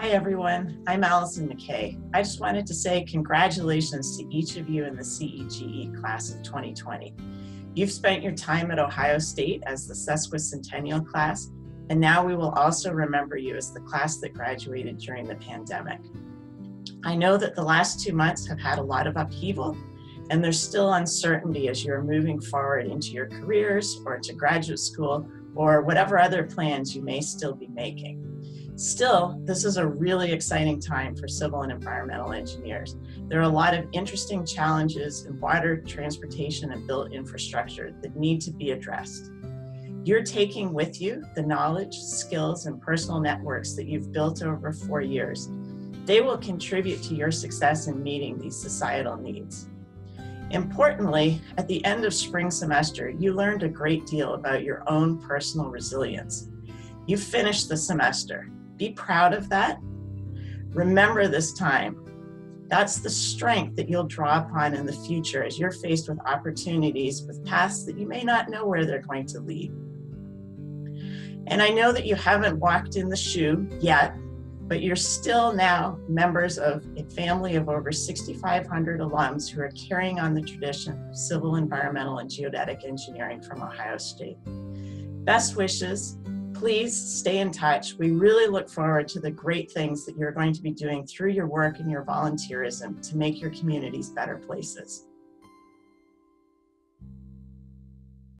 Hi, everyone. I'm Allison MacKay. I just wanted to say congratulations to each of you in the CEGE class of 2020. You've spent your time at Ohio State as the sesquicentennial class, and now we will also remember you as the class that graduated during the pandemic. I know that the last two months have had a lot of upheaval, and there's still uncertainty as you're moving forward into your careers or to graduate school or whatever other plans you may still be making. Still, this is a really exciting time for civil and environmental engineers. There are a lot of interesting challenges in water, transportation, and built infrastructure that need to be addressed. You're taking with you the knowledge, skills, and personal networks that you've built over four years. They will contribute to your success in meeting these societal needs. Importantly, at the end of spring semester, you learned a great deal about your own personal resilience. You finished the semester be proud of that. Remember this time. That's the strength that you'll draw upon in the future as you're faced with opportunities with paths that you may not know where they're going to lead. And I know that you haven't walked in the shoe yet, but you're still now members of a family of over 6,500 alums who are carrying on the tradition of civil, environmental, and geodetic engineering from Ohio State. Best wishes please stay in touch. We really look forward to the great things that you're going to be doing through your work and your volunteerism to make your communities better places.